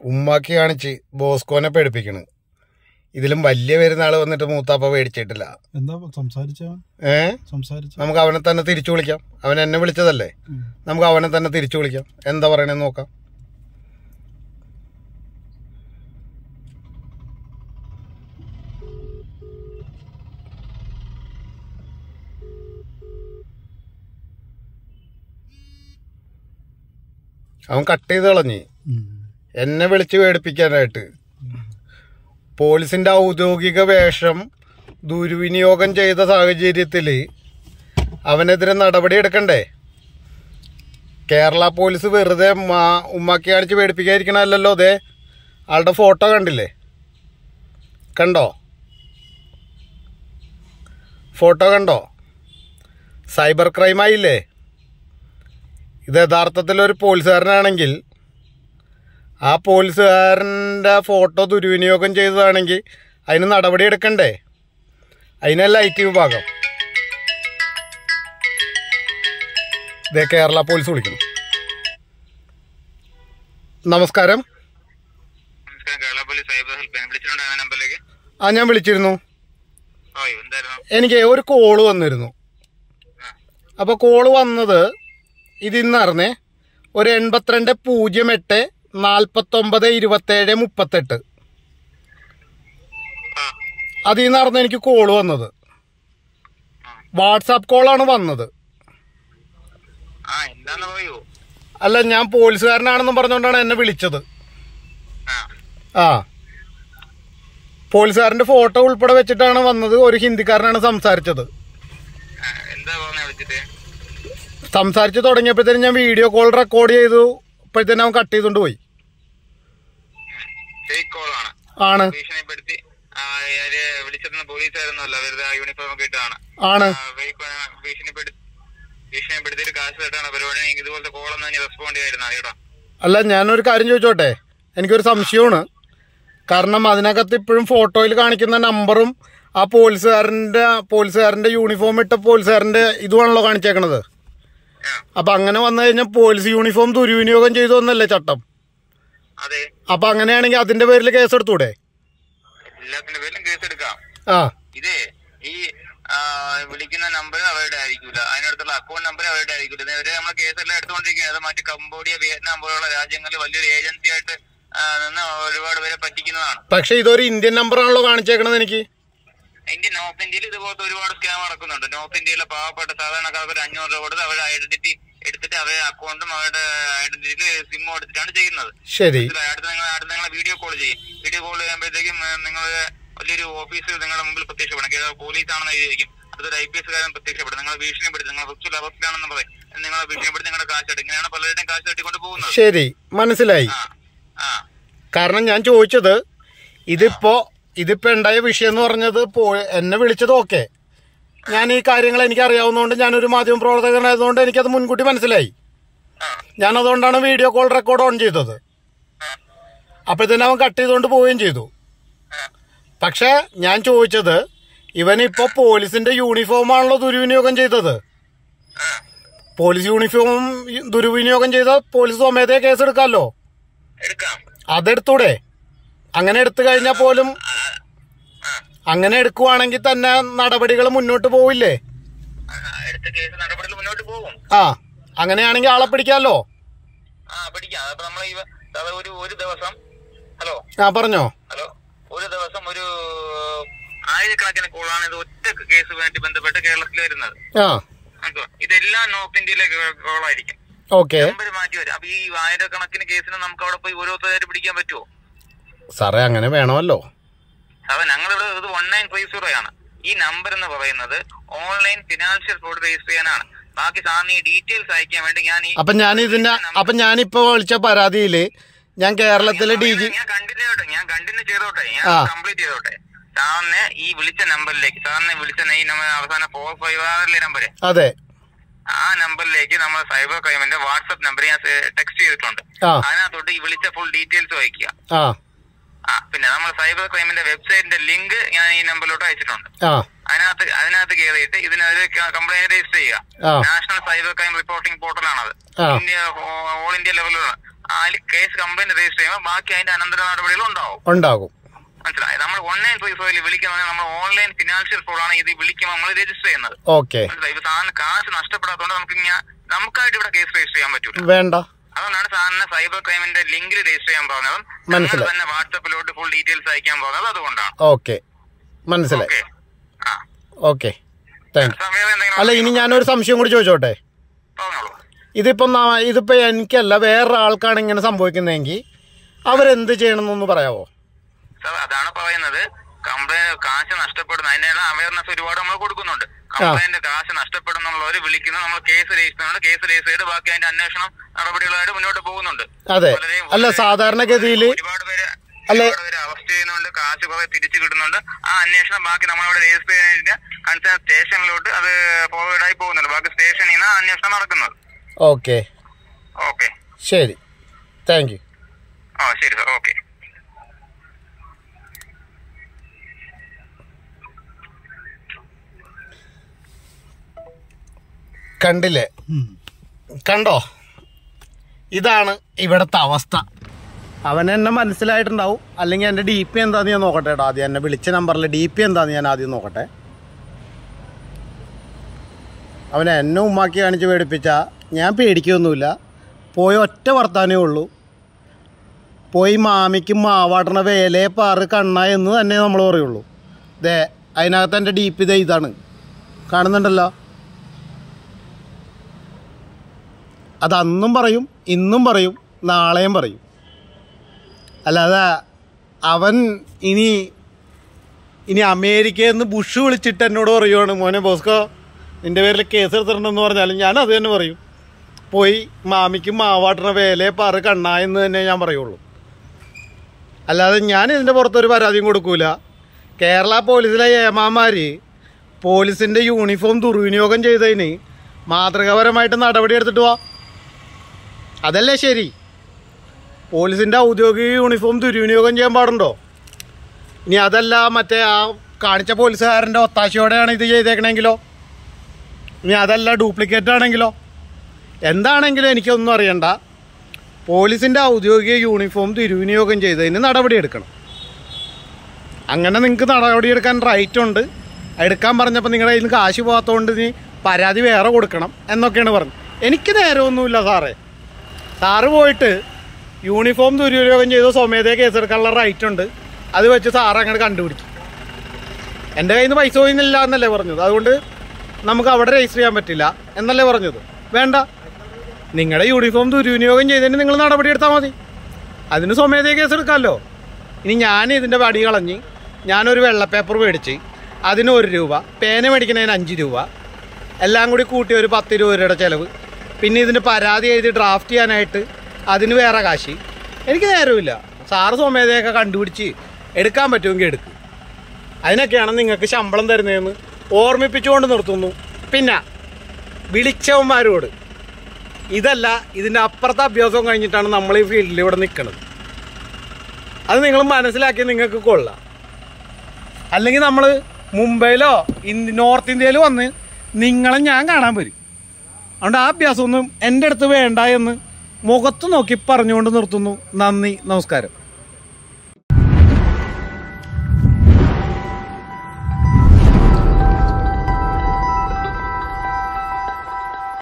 ഉമ്മാക്കി കാണിച്ച് ബോസ്കോനെ പേടിപ്പിക്കണ്. ഇതിലും വലിയ പെരുന്നാൾ വന്നിട്ട് മൂത്താപ്പ പേടിച്ചിട്ടില്ല. എന്താ ഏ? നമുക്ക് അവനെ തന്നെ തിരിച്ചു വിളിക്കാം. അവൻ എന്നെ വിളിച്ചതല്ലേ? നമുക്ക് അവനെ തന്നെ തിരിച്ചു വിളിക്കാം. എന്താ പറയണെന്ന് നോക്കാം. അവൻ കട്ട് ചെയ്ത് കളഞ്ഞ്. എന്നെ വിളിച്ച് പേടിപ്പിക്കാനായിട്ട്. പോലീസിന്റെ ഔദ്യോഗിക വേഷം ദുർവിനിയോഗം ചെയ്ത സാഹചര്യത്തിൽ അവനെതിരെ നടപടി എടുക്കണ്ടേ? കേരള പോലീസ് വെറുതെ മാ ഉമ്മാക്കി കാണിച്ച് പേടിപ്പിക്കാതിരിക്കണമല്ലോ അതെ ആളുടെ ഫോട്ടോ കണ്ടില്ലേ? കണ്ടോ? ഫോട്ടോ കണ്ടോ? സൈബർ ക്രൈം ആയില്ലേ? ഇത് യഥാർത്ഥത്തിൽ ഒരു പോലീസുകാരനാണെങ്കിൽ ആ പോലീസുകാരന്റെ ഫോട്ടോ ദുർവിനിയോഗം ചെയ്തതാണെങ്കിൽ അതിന് നടപടി എടുക്കണ്ടേ? അതിനല്ല ഐ ടി വിഭാഗം. ഇതേ കേരള പോലീസ് വിളിക്കുന്നു. നമസ്കാരം. ആ ഞാൻ വിളിച്ചിരുന്നു. എനിക്ക് ഒരു കോൾ വന്നിരുന്നു. അപ്പോൾ കോൾ വന്നത് ഇതിന്നറിഞ്ഞേ ഒരു എൺപത്തിരണ്ട് പൂജ്യം എട്ട് നാൽപ്പത്തൊമ്പത് ഇരുപത്തേഴ് മുപ്പത്തെട്ട്. അതിൽ നിന്നായിരുന്നു എനിക്ക് കോൾ വന്നത്. വാട്സാപ്പ് കോളാണ് വന്നത്. അല്ല ഞാൻ പോലീസുകാരനാണെന്നും പറഞ്ഞുകൊണ്ടാണ് എന്നെ വിളിച്ചത്. ആ. പോലീസുകാരന്റെ ഫോട്ടോ ഉൾപ്പെടെ വെച്ചിട്ടാണ് വന്നത്. ഒരു ഹിന്ദിക്കാരനാണ് സംസാരിച്ചത്. സംസാരിച്ച് തുടങ്ങിയപ്പോഴത്തേനും ഞാൻ വീഡിയോ കോൾ റെക്കോർഡ് ചെയ്തു. അപ്പോഴത്തേനും അവൻ കട്ട് ചെയ്തുകൊണ്ട് പോയി. ഫേക്ക് കോൾ ആണ്. ഭീഷണിപ്പെടുത്തി വിളിച്ചിരുന്ന പോലീസായിരുന്നല്ലോ വെറുതെ ആ യൂണിഫോം ഒക്കെ ഇട്ടാണ് ആണ്. ഭീഷണിപ്പെടുത്തി ഭീഷണിപ്പെടുത്തിയിട്ട് കാശ് തട്ടാണ് പരിപാടി ഇതുപോലത്തെ കോളൊന്നും ഇനി റെസ്പോണ്ട് ചെയ്യായിരുന്നു കേട്ടോ. അല്ല ഞാനൊരു കാര്യം ചോദിച്ചോട്ടെ? എനിക്കൊരു സംശയമാണ്. കാരണം അതിനകത്ത് ഇപ്പോഴും ഫോട്ടോയിൽ കാണിക്കുന്ന നമ്പറും ആ പോലീസുകാരന്റെ പോലീസുകാരന്റെ യൂണിഫോം ഇട്ട പോലീസുകാരന്റെ ഇതുമാണല്ലോ കാണിച്ചേക്കണത്. അപ്പൊ അങ്ങനെ വന്നു കഴിഞ്ഞാൽ പോലീസ് യൂണിഫോം ദുർവിനിയോഗം ചെയ്തു എന്നല്ലേ ചട്ടം? അപ്പൊ അങ്ങനെയാണെങ്കിൽ അതിന്റെ പേരിൽ എല്ലാത്തിന്റെ പേരിലും കേസ് എടുക്കാം ആ. ഇതേ ഈ വിളിക്കുന്ന നമ്പർ അവരുടെ ആയിരിക്കില്ല അതിനടുത്തുള്ള അക്കൗണ്ട് നമ്പർ അവരുടെ ആയിരിക്കില്ല ഇവരെ നമ്മൾ കേസെല്ലാം എടുത്തുകൊണ്ടിരിക്കുകയാണ്. അത് മറ്റ് കംബോഡിയ വിയറ്റ്നാം പോലുള്ള രാജ്യങ്ങളിൽ വലിയൊരു ഏജൻസി ആയിട്ട് നിന്ന് ഒരുപാട് പേരെ പറ്റിക്കുന്നതാണ്. പക്ഷെ ഇതൊരു ഇന്ത്യൻ നമ്പർ ആണല്ലോ കാണിച്ചേക്കണത് എനിക്ക്. ഇന്ത്യ നോർത്ത് ഇന്ത്യയിൽ ഇതുപോലത്തെ ഒരുപാട് സ്കാം നടക്കുന്നുണ്ട്. നോർത്ത് ഇന്ത്യയിലെ പാവപ്പെട്ട സാധാരണക്കാർക്ക് ഒരു അഞ്ഞൂറ് രൂപ കൊടുത്ത് അവരുടെ ഐഡന്റിറ്റി എടുത്തിട്ട് അവരുടെ അക്കൗണ്ടും അവരുടെ ഐഡന്റിറ്റിയിൽ സിമ്മും എടുത്തിട്ടാണ് ചെയ്യുന്നത്. ശരി. അടുത്ത് നിങ്ങൾ അടുത്ത് നിങ്ങളെ വീഡിയോ കോൾ ചെയ്യും. വീഡിയോ കോൾ ചെയ്യുമ്പോഴത്തേക്കും നിങ്ങൾ വലിയൊരു ഓഫീസ് നിങ്ങളുടെ മുമ്പിൽ പ്രത്യക്ഷപ്പെടും കേരള പോലീസ് ആണെന്ന് എഴുതിയിരിക്കും. അടുത്തൊരു ഐ പി എസ് കാരൻ പ്രത്യക്ഷപ്പെടും നിങ്ങളെ ഭീഷണിപ്പെടുത്തി നിങ്ങൾ ഫസ്റ്റ് അറസ്റ്റിലാണെന്ന് പറയും. നിങ്ങളെ ഭീഷണിപ്പെടുത്തി നിങ്ങളുടെ കാശ് എടുക്കും ഇങ്ങനെയാണ് പലരുടെയും കാശ് തട്ടിക്കൊണ്ട് പോകുന്നത്. ശരി. മനസ്സിലായി. കാരണം ഞാൻ ചോദിച്ചത് ഇതിപ്പോ ഇതിപ്പോ ഉണ്ടായ വിഷയം എന്ന് പറഞ്ഞത് എന്നെ വിളിച്ചത് ഓക്കെ. ഞാൻ ഈ കാര്യങ്ങൾ എനിക്ക് അറിയാവുന്നതുകൊണ്ട് ഞാനൊരു മാധ്യമ പ്രവർത്തകനായതുകൊണ്ട് എനിക്കത് മുൻകൂട്ടി മനസ്സിലായി. ഞാൻ അതുകൊണ്ടാണ് വീഡിയോ കോൾ റെക്കോർഡ് ഓൺ ചെയ്തത് അപ്പോൾ അപ്പോഴത്തേനും അവൻ കട്ട് ചെയ്തുകൊണ്ട് പോവുകയും ചെയ്തു. പക്ഷേ ഞാൻ ചോദിച്ചത് ഇവനിപ്പോൾ പോലീസിന്റെ യൂണിഫോമാണല്ലോ ദുർവിനിയോഗം ചെയ്തത്. പോലീസ് യൂണിഫോം ദുർവിനിയോഗം ചെയ്ത പോലീസ് സ്വമേധയെ കേസ് എടുക്കാമല്ലോ അതെടുത്തൂടെ? അങ്ങനെ എടുത്തു കഴിഞ്ഞാൽ പോലും അങ്ങനെ എടുക്കുവാണെങ്കിൽ തന്നെ നടപടികൾ മുന്നോട്ട് പോവില്ലേ? ആ, എടുത്ത കേസ് നടപടികൾ മുന്നോട്ട് പോകും. ആ അങ്ങനെയാണെങ്കിൽ ആളെ പിടിക്കാമല്ലോ ആ പിടിക്കാം. അപ്പൊ നമ്മൾ ഒരു ഒരു ദിവസം ഹലോ? ആ പറഞ്ഞോ. ഹലോ ഒരു ദിവസം ഒരു ആയിരക്കണക്കിന് കോളാണ് ഇത് ഒറ്റ കേസുമായിട്ട് ബന്ധപ്പെട്ട് കേരളത്തിൽ വരുന്നത്? ഇതെല്ലാം നോർത്ത് ഇന്ത്യയിലെ കോളായിരിക്കും. ഓക്കെ. മാറ്റി വരും. അപ്പൊ ഈ ആയിരക്കണക്കിന് കേസിന് നമുക്ക് അവിടെ പോയി ഓരോരുത്തരായിട്ട് പിടിക്കാൻ പറ്റുമോ സാറേ അങ്ങനെ വേണമല്ലോ. അപ്പൊ ഞങ്ങളിവിടെ ഇത് വൺ നയൻ ഫൈവ് സീറോ ആണ്. ഈ നമ്പർ എന്ന് പറയുന്നത് ഓൺലൈൻ ഫിനാൻഷ്യൽ ഫ്രോഡ് രജിസ്റ്റർ ചെയ്യാനാണ്. ബാക്കി സാറിന് ഈ ഡീറ്റെയിൽസ് അയക്കാൻ വേണ്ടി ഞാൻ ഈ അപ്പൊ ഞാൻ ഇതിന്റെ അപ്പൊ ഞാനിപ്പോ വിളിച്ച പരാതിയിൽ ഞാൻ കേരളത്തിലെ ഡി ജി ഞാൻ കണ്ടിന്യൂ ചെയ്തോട്ടെ ഞാൻ കണ്ടിന്യൂ ചെയ്തോട്ടെ ഞാൻ കംപ്ലീറ്റ് ചെയ്തോട്ടെ. സാറിന് ഈ വിളിച്ച നമ്പറിലേക്ക് സാറിനെ വിളിച്ച ഈ നമ്പർ അവസാനം ഫോർ ഫൈവ് ആറിലെ നമ്പർ അതെ. ആ നമ്പറിലേക്ക് നമ്മൾ സൈബർ ക്രൈമിന്റെ വാട്സ്ആപ്പ് നമ്പർ ഞാൻ ടെക്സ്റ്റ് ചെയ്തിട്ടുണ്ട്. അതിനകത്തോട്ട് ഈ വിളിച്ച ഫുൾ ഡീറ്റെയിൽസ് ആ. പിന്നെ നമ്മൾ സൈബർ ക്രൈമിന്റെ വെബ്സൈറ്റിന്റെ ലിങ്ക് ഞാൻ ഈ നമ്പറിലോട്ട് അയച്ചിട്ടുണ്ട്. അതിനകത്ത് അതിനകത്ത് കയറിയിട്ട് ഇതിനൊരു കംപ്ലൈന്റ് രജിസ്റ്റർ ചെയ്യുക. നാഷണൽ സൈബർ ക്രൈം റിപ്പോർട്ടിംഗ് പോർട്ടലാണത്. ഇന്ത്യ ഓൾ ഇന്ത്യ ലെവലിലാണ് അതിൽ കേസ് കംപ്ലൈന്റ് രജിസ്റ്റർ ചെയ്യുമ്പോൾ ബാക്കി അതിന്റെ അനന്തര നടപടികൾ ഉണ്ടാവും. ഉണ്ടാകും. മനസ്സിലായി? നമ്മൾ ഓൺലൈൻ പ്രീഫോയിൽ വിളിക്കുന്നത് നമ്മൾ ഓൺലൈൻ ഫിനാൻഷ്യൽ ഫ്രോഡാണ് ഇത് വിളിക്കുമ്പോൾ നമ്മൾ രജിസ്റ്റർ ചെയ്യുന്നത്. ഓക്കെ മനസ്സിലായി? ഇപ്പൊ സാറിന് കാശ് നഷ്ടപ്പെടാത്തതുകൊണ്ട് നമുക്ക് ഇങ്ങനെ നമുക്കായിട്ട് ഇവിടെ കേസ് രജിസ്റ്റർ ചെയ്യാൻ പറ്റൂല. വേണ്ട. അതുകൊണ്ടാണ് സാറിന് സൈബർ ക്രൈമിന്റെ ലിങ്കിൽ രജിസ്റ്റർ ചെയ്യാൻ പറഞ്ഞതും ഞങ്ങൾ മനസ്സിലായി. തന്നെ വാട്സപ്പിലോട്ട് ഫുൾ ഡീറ്റെയിൽസ് അയക്കാൻ പറഞ്ഞത് അതുകൊണ്ടാണ്. ഓക്കെ. മനസ്സിലായി. ഓക്കെ. ആ. ഓക്കെ. താങ്ക് യു സാർ എന്തെങ്കിലും അല്ല ഇനി ഞാനൊരു സംശയം കൂടി ചോദിച്ചോട്ടെ? പറഞ്ഞോളൂ. ഇതിപ്പം നാ- ഇതിപ്പോ എനിക്കല്ല വേറെ ആൾക്കാണ് ഇങ്ങനെ സംഭവിക്കുന്നതെങ്കിൽ അവരെന്ത് ചെയ്യണമെന്നൊന്ന് പറയാവോ? സാർ അതാണ് പറയുന്നത്. കംപ്ലൈന്റ് കാശ് നഷ്ടപ്പെടുന്നു അതിനുള്ള അവയർനെസ് ഒരുപാട് നമ്മൾ കൊടുക്കുന്നുണ്ട്. കംപ്ലൈന്റ് കാശ് നഷ്ടപ്പെടുന്നുള്ളവർ വിളിക്കുന്നത് നമ്മൾ കേസ് രജിസ്റ്റർ ചെയ്യുന്നുണ്ട് കേസ് രജിസ്റ്റർ ചെയ്ത് ബാക്കി അതിന്റെ അന്വേഷണം നടപടികളായിട്ട് മുന്നോട്ട് പോകുന്നുണ്ട്. അതെ. അല്ല സാധാരണഗതിയിൽ ഒരുപാട് പേര് ഒരുപാട് പേര് അറസ്റ്റ് ചെയ്യുന്നുണ്ട്. കാശ് കുറെ തിരിച്ചു കിട്ടുന്നുണ്ട്. ആ അന്വേഷണം ബാക്കി നമ്മളവിടെ രജിസ്റ്റർ ചെയ്യുന്നതിന്റെ കൺസേൺ സ്റ്റേഷനിലോട്ട് അത് ഫോർവേഡ് ആയി പോകുന്നുണ്ട്. ബാക്കി സ്റ്റേഷനിൽ നിന്ന് അന്വേഷണം നടക്കുന്നത്. ഓക്കെ. ഓക്കെ. ശരി. Thank you. ആ ശരി സാർ. ഓക്കെ. കണ്ടില്ലേ? കണ്ടോ? ഇതാണ് ഇവിടുത്തെ അവസ്ഥ. അവൻ എന്നെ മനസ്സിലായിട്ടുണ്ടാവും. അല്ലെങ്കിൽ എന്റെ ഡി പി എന്താന്ന് ഞാൻ നോക്കട്ടെ കേട്ടോ ആദ്യം എന്നെ വിളിച്ച നമ്പറിൽ ഡി പി എന്താന്ന് ഞാൻ ആദ്യം നോക്കട്ടെ. അവൻ എന്നെ ഉമ്മാക്കി കാണിച്ച് പേടിപ്പിച്ച ഞാൻ പേടിക്കൊന്നുമില്ല. പോയ ഒറ്റ വർത്താനേ ഉള്ളൂ. പോയി മാമിക്ക് മാവാട്ടണ വേലേ പാറ് കണ്ണ എന്ന് തന്നെ നമ്മൾ പറയുള്ളൂ. ദേ അതിനകത്ത് എന്റെ ഡി പി ഇതാണ്. കാണുന്നുണ്ടല്ലോ? അത് അന്നും പറയും ഇന്നും പറയും നാളെയും പറയും. അല്ലാതെ അവൻ ഇനി ഇനി അമേരിക്കയിൽ നിന്ന് ബുഷ് വിളിച്ചിട്ട് എന്നോട് പറയുവാണ് മോനെ ബോസ്കോ നിന്റെ പേരിൽ കേസ് എടുത്തിട്ടുണ്ടെന്ന് പറഞ്ഞാലും ഞാൻ അത് തന്നെ പറയും. പോയി മാമിക്ക് മാവാട്ടണ വേലയെ പാറ കണ്ണായെന്ന് എന്ന് തന്നെ ഞാൻ പറയുള്ളൂ. അല്ലാതെ ഞാൻ ഇതിന്റെ പുറത്തൊരു പരാതിയും കൊടുക്കൂല. കേരള പോലീസിലെ ഏമാമാർ പോലീസിന്റെ യൂണിഫോം ദുർവിനിയോഗം ചെയ്തതിന് മാതൃകാപരമായിട്ട് നടപടി എടുത്തിട്ട് വാ. അതല്ലേ ശരി? പോലീസിന്റെ ഔദ്യോഗിക യൂണിഫോം ദുരുവിനിയോഗം ചെയ്യാൻ പാടുണ്ടോ? ഇനി അതല്ല മറ്റേ ആ കാണിച്ച പോലീസുകാരന്റെ ഒത്താശയോടെയാണ് ഇത് ചെയ്തേക്കണമെങ്കിലോ ഇനി അതല്ല ഡ്യൂപ്ലിക്കേറ്റ് ആണെങ്കിലോ? എന്താണെങ്കിലും എനിക്കൊന്നും അറിയണ്ട. പോലീസിന്റെ ഔദ്യോഗിക യൂണിഫോം ദുരുവിനിയോഗം ചെയ്തതിന് നടപടിയെടുക്കണം. അങ്ങനെ നിങ്ങൾക്ക് നടപടിയെടുക്കാൻ റൈറ്റ് ഉണ്ട്. എടുക്കാൻ പറഞ്ഞപ്പോൾ നിങ്ങളുടെ കയ്യിൽ നിന്ന് കാശ് പോകാത്തതുകൊണ്ട് നീ പരാതി വേറെ കൊടുക്കണം എന്നൊക്കെയാണ് പറഞ്ഞത്. എനിക്ക് നേരമൊന്നുമില്ല സാറേ. സാറ് പോയിട്ട് യൂണിഫോം ദുരുപയോഗം ചെയ്ത സ്വമേധയെ കേസെടുക്കാനുള്ള റൈറ്റ് ഉണ്ട്. അത് വെച്ച് സാറ് അങ്ങോട്ട് കണ്ടുപിടിച്ചു എന്റെ കയ്യിൽ നിന്ന് പൈസ പോയിന്നില്ല എന്നല്ലേ പറഞ്ഞത്. അതുകൊണ്ട് നമുക്ക് അവിടെ രജിസ്റ്റർ ചെയ്യാൻ പറ്റില്ല എന്നല്ലേ പറഞ്ഞത്. വേണ്ട. നിങ്ങളുടെ യൂണിഫോം ദുർവിനിയോഗം ചെയ്തതിന് നിങ്ങൾ നടപടി എടുത്താൽ മതി. അതിന് സ്വമേധയെ കേസെടുക്കാമല്ലോ ഇനി ഞാൻ ഇതിന്റെ വടി കളഞ്ഞ് ഞാനൊരു വെള്ളപ്പേപ്പർ മേടിച്ച് അതിന് ഒരു രൂപ പേന മേടിക്കുന്നതിന് അഞ്ച് രൂപ എല്ലാം കൂടി കൂട്ടി ഒരു പത്ത് രൂപയുടെ ചിലവ് പിന്നെ ഇതിന് പരാതി എഴുതി ഡ്രാഫ്റ്റ് ചെയ്യാനായിട്ട് അതിന് വേറെ കാശി. എനിക്ക് നേരമില്ല. സാറ് സ്വമേധയൊക്കെ കണ്ടുപിടിച്ച് എടുക്കാൻ പറ്റുമെങ്കിൽ എടുക്കും. അതിനൊക്കെയാണ് നിങ്ങൾക്ക് ശമ്പളം തരുന്നതെന്ന് ഓർമ്മിപ്പിച്ചുകൊണ്ട് നിർത്തുന്നു. പിന്നെ വിളിച്ചവന്മാരോട്. ഇതല്ല ഇതിന്റെ അപ്പുറത്തെ അഭ്യാസം കഴിഞ്ഞിട്ടാണ് നമ്മൾ ഈ ഫീൽഡിൽ ഇവിടെ നിൽക്കുന്നത് അത് നിങ്ങൾ മനസ്സിലാക്കി നിങ്ങൾക്ക് കൊള്ളാം. അല്ലെങ്കിൽ നമ്മൾ മുംബൈയിലോ നോർത്ത് ഇന്ത്യയിലോ വന്ന് നിങ്ങളെ ഞാൻ കാണാൻ വരും. അതുകൊണ്ട് ആ അഭ്യാസമൊന്നും എന്റെ അടുത്ത് വേണ്ട എന്ന് മുഖത്ത് നോക്കി പറഞ്ഞുകൊണ്ട് നിർത്തുന്നു. നന്ദി നമസ്കാരം.